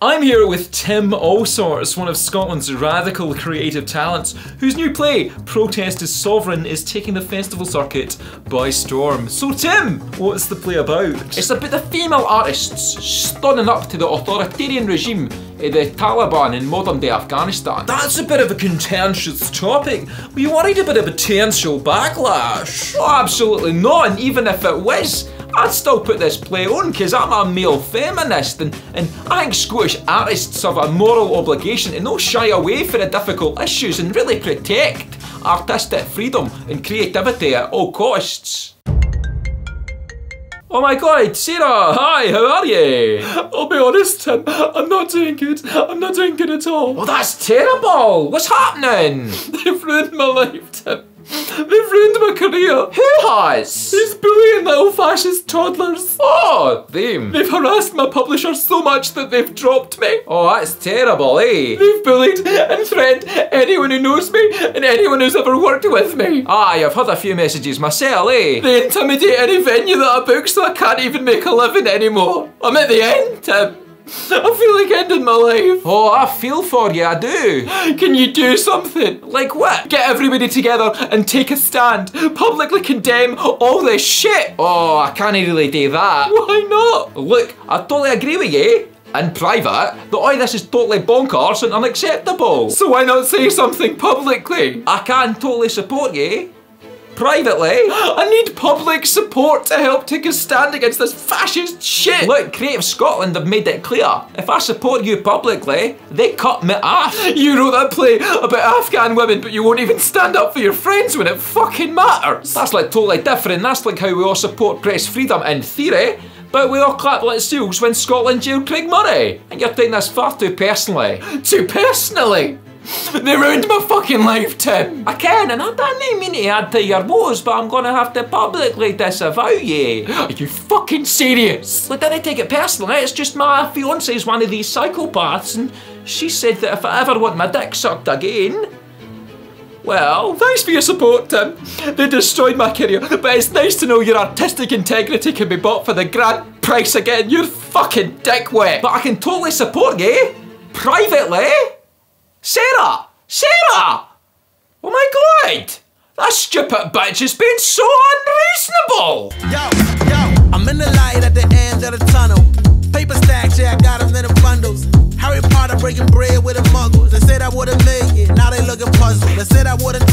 I'm here with Tim Allsorts, one of Scotland's radical creative talents, whose new play, Protest is Sovereign, is taking the festival circuit by storm. So Tim, what's the play about? It's about the female artists stunning up to the authoritarian regime of the Taliban in modern day Afghanistan. That's a bit of a contentious topic. Were you worried about a potential backlash? Oh, absolutely not, and even if it was, I'd still put this play on because I'm a male feminist and, and I think Scottish artists have a moral obligation to not shy away from the difficult issues and really protect artistic freedom and creativity at all costs. Oh my god, Sarah, hi, how are you? I'll be honest, Tim, I'm not doing good. I'm not doing good at all. Well, that's terrible. What's happening? They've ruined my life, Tim. They've ruined my career. Who has? These bullying little fascist toddlers. Oh, them. They've harassed my publisher so much that they've dropped me. Oh, that's terrible, eh? They've bullied and threatened anyone who knows me and anyone who's ever worked with me. Aye, I've had a few messages myself, eh? They intimidate any venue that I book so I can't even make a living anymore. I'm at the end, Tim. I feel like ending my life. Oh, I feel for you, I do. Can you do something? Like what? Get everybody together and take a stand. Publicly condemn all this shit. Oh, I can't really do that. Why not? Look, I totally agree with you. In private, that all this is totally bonkers and unacceptable. So why not say something publicly? I can totally support you privately. I need public support to help take a stand against this fascist shit. Look, Creative Scotland have made it clear. If I support you publicly, they cut me off. You wrote that play about Afghan women, but you won't even stand up for your friends when it fucking matters. That's like totally different. That's like how we all support press freedom in theory. But we all clap like seals when Scotland jailed Craig Murray. And you're taking this far too personally. Too personally? They ruined my fucking life, Tim. I can, and I don't mean to add to your woes, but I'm gonna have to publicly disavow you. Are you fucking serious? Look, didn't take it personally. It's just my fiance's one of these psychopaths, and she said that if I ever want my dick sucked again, well, thanks for your support, Tim. They destroyed my career, but it's nice to know your artistic integrity can be bought for the grand price again. You're fucking dick wet. But I can totally support you. Privately. Sarah! Sarah! Oh my god! That stupid bitch has been so unreasonable! Yo, yo, I'm in the light at the end of the tunnel. Paper stacks, yeah, I got them in the bundles. Harry Potter breaking bread with the muggles. They said I would a million, now they looking puzzled. They said I wouldn't